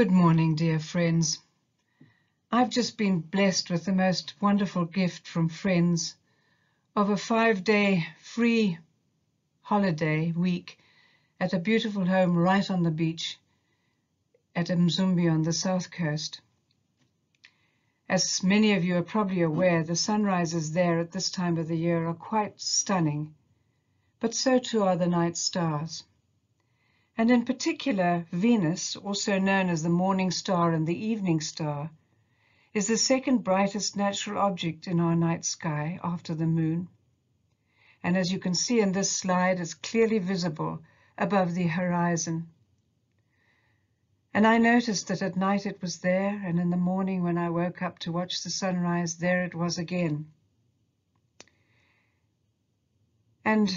Good morning, dear friends. I've just been blessed with the most wonderful gift from friends of a five day free holiday week at a beautiful home right on the beach at Mzumbe on the south coast. As many of you are probably aware, the sunrises there at this time of the year are quite stunning, but so too are the night stars. And in particular, Venus, also known as the morning star and the evening star, is the second brightest natural object in our night sky after the moon. And as you can see in this slide, it's clearly visible above the horizon. And I noticed that at night it was there, and in the morning when I woke up to watch the sunrise, there it was again. And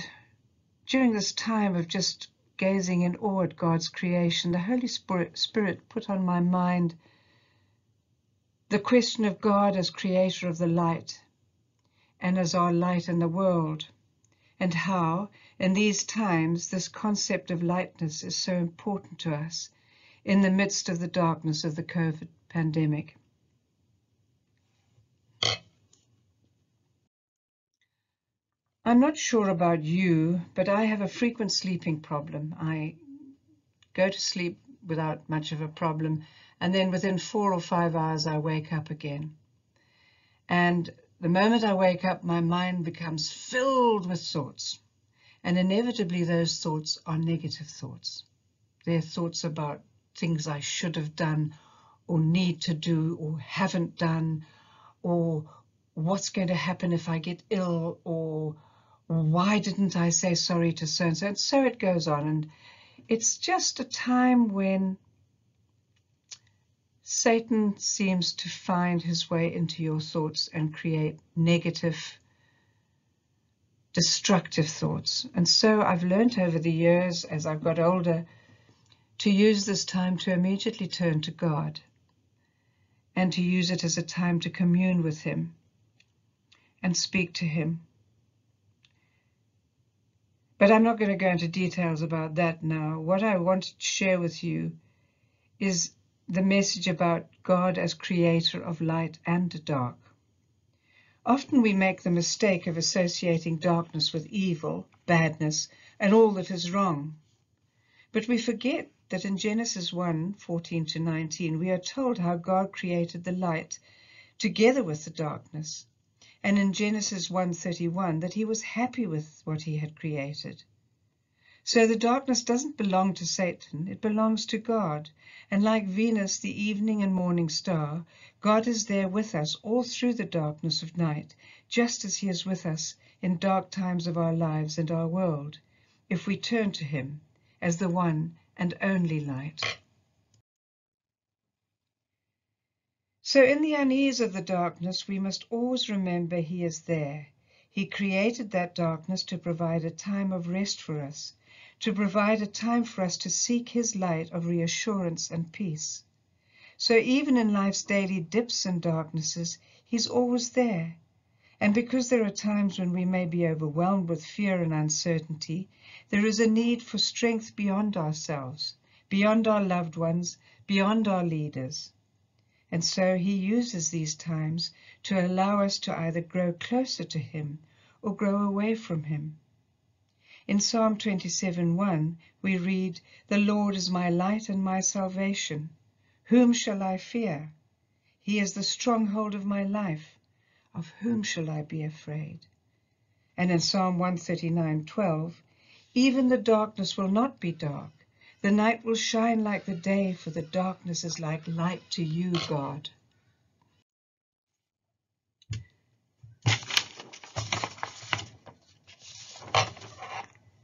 during this time of just gazing in awe at God's creation, the Holy Spirit put on my mind the question of God as creator of the light and as our light in the world, and how, in these times, this concept of lightness is so important to us in the midst of the darkness of the COVID pandemic. I'm not sure about you, but I have a frequent sleeping problem. I go to sleep without much of a problem and then within four or five hours I wake up again. And the moment I wake up, my mind becomes filled with thoughts. And inevitably, those thoughts are negative thoughts. They're thoughts about things I should have done, or need to do, or haven't done, or what's going to happen if I get ill, or why didn't I say sorry to so and so? And so it goes on. And it's just a time when Satan seems to find his way into your thoughts and create negative, destructive thoughts. And so I've learned over the years, as I've got older, to use this time to immediately turn to God and to use it as a time to commune with Him and speak to Him. But I'm not going to go into details about that now. What I want to share with you is the message about God as creator of light and dark. Often we make the mistake of associating darkness with evil, badness, and all that is wrong. But we forget that in Genesis 1 14 to 19, we are told how God created the light together with the darkness, and in Genesis 1:31 that he was happy with what he had created. So the darkness doesn't belong to Satan, it belongs to God. And like Venus, the evening and morning star, God is there with us all through the darkness of night, just as He is with us in dark times of our lives and our world, if we turn to Him as the one and only light. So, in the unease of the darkness, we must always remember He is there. He created that darkness to provide a time of rest for us to provide a time for us to seek His light of reassurance and peace. So even in life's daily dips and darknesses, He's always there. And because there are times when we may be overwhelmed with fear and uncertainty, there is a need for strength beyond ourselves, beyond our loved ones, beyond our leaders. And so He uses these times to allow us to either grow closer to Him or grow away from Him. In Psalm 27:1 we read, The Lord is my light and my salvation. Whom shall I fear? He is the stronghold of my life. Of whom shall I be afraid? And in Psalm 139:12, Even the darkness will not be dark. The night will shine like the day, for the darkness is like light to you, God.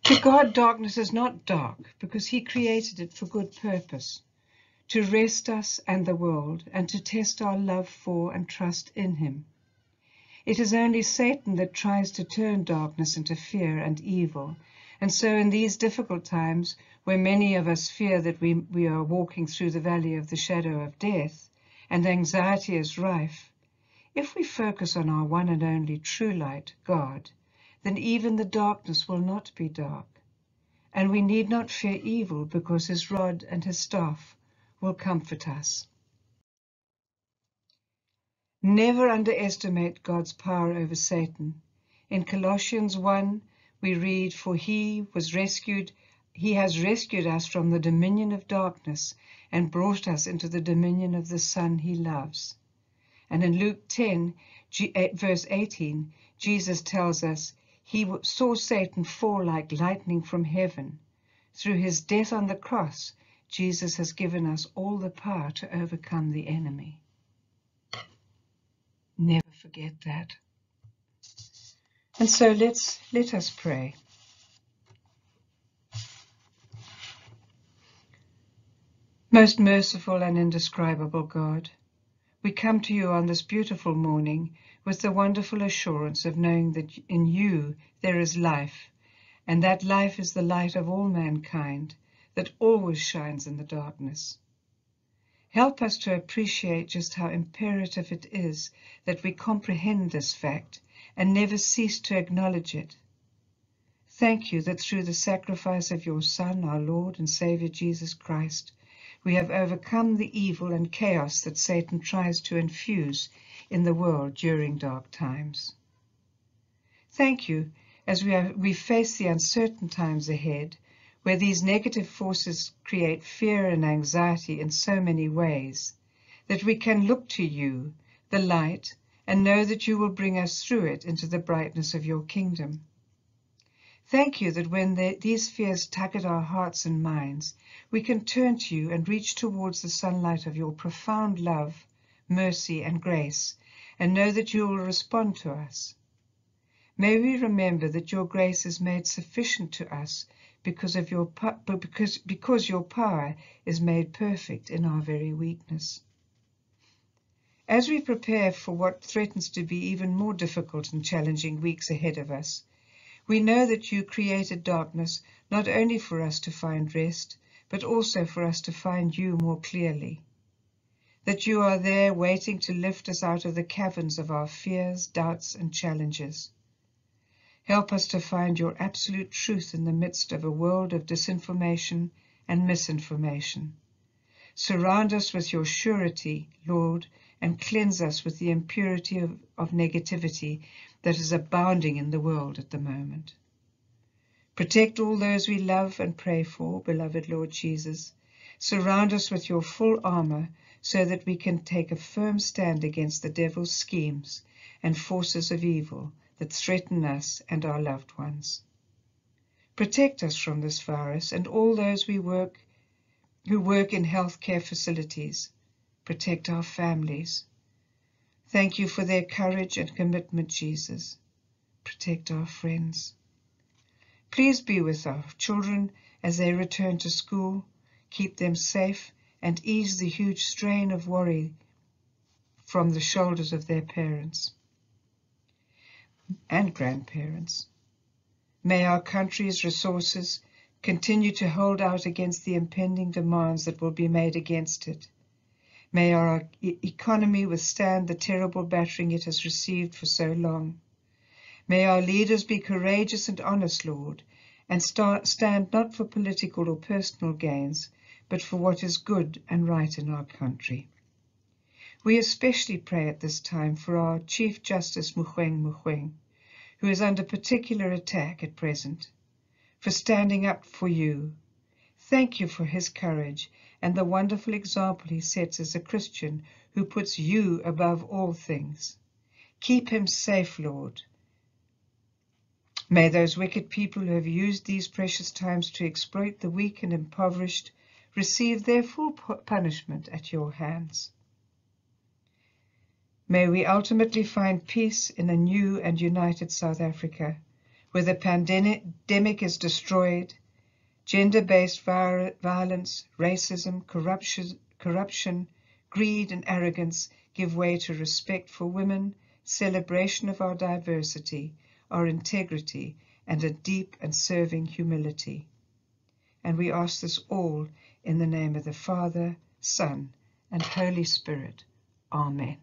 To God, darkness is not dark because He created it for good purpose to rest us and the world, and to test our love for and trust in Him. It is only Satan that tries to turn darkness into fear and evil. And so, in these difficult times, where many of us fear that we, we are walking through the valley of the shadow of death, and anxiety is rife, if we focus on our one and only true light, God, then even the darkness will not be dark. And we need not fear evil because his rod and his staff will comfort us. Never underestimate God's power over Satan. In Colossians 1, we read, For he was rescued, he has rescued us from the dominion of darkness and brought us into the dominion of the Son he loves. And in Luke 10, eh, verse 18, Jesus tells us, He saw Satan fall like lightning from heaven. Through his death on the cross, Jesus has given us all the power to overcome the enemy. Never forget that. And so let's let us pray. Most merciful and indescribable God, we come to you on this beautiful morning with the wonderful assurance of knowing that in you there is life, and that life is the light of all mankind that always shines in the darkness. Help us to appreciate just how imperative it is that we comprehend this fact and never cease to acknowledge it. Thank you that through the sacrifice of your Son, our Lord and Saviour Jesus Christ, we have overcome the evil and chaos that Satan tries to infuse in the world during dark times. Thank you as we, are, we face the uncertain times ahead where these negative forces create fear and anxiety in so many ways, that we can look to you, the light, and know that you will bring us through it into the brightness of your kingdom. Thank you that when the, these fears tug at our hearts and minds, we can turn to you and reach towards the sunlight of your profound love, mercy, and grace, and know that you will respond to us. May we remember that your grace is made sufficient to us because of your because because your power is made perfect in our very weakness. As we prepare for what threatens to be even more difficult and challenging weeks ahead of us, we know that you created darkness not only for us to find rest, but also for us to find you more clearly. That you are there waiting to lift us out of the caverns of our fears, doubts, and challenges Help us to find your absolute truth in the midst of a world of disinformation and misinformation. Surround us with your surety, Lord, and cleanse us with the impurity of, of negativity that is abounding in the world at the moment. Protect all those we love and pray for, beloved Lord Jesus. Surround us with your full armor so that we can take a firm stand against the devil's schemes and forces of evil that threaten us and our loved ones. Protect us from this virus and all those we work who work in healthcare facilities. Protect our families. Thank you for their courage and commitment, Jesus. Protect our friends. Please be with our children as they return to school. Keep them safe and ease the huge strain of worry from the shoulders of their parents and grandparents. May our country's resources continue to hold out against the impending demands that will be made against it. May our economy withstand the terrible battering it has received for so long. May our leaders be courageous and honest, Lord, and stand not for political or personal gains, but for what is good and right in our country. We especially pray at this time for our Chief Justice Mogoeng Mogoeng, who is under particular attack at present, for standing up for you. Thank you for his courage and the wonderful example he sets as a Christian who puts you above all things. Keep him safe, Lord. May those wicked people who have used these precious times to exploit the weak and impoverished receive their full punishment at your hands. May we ultimately find peace in a new and united South Africa, where the pandemic is destroyed, gender-based violence, racism, corruption, corruption, greed and arrogance give way to respect for women, celebration of our diversity, our integrity, and a deep and serving humility. And we ask this all in the name of the Father, Son, and Holy Spirit. Amen.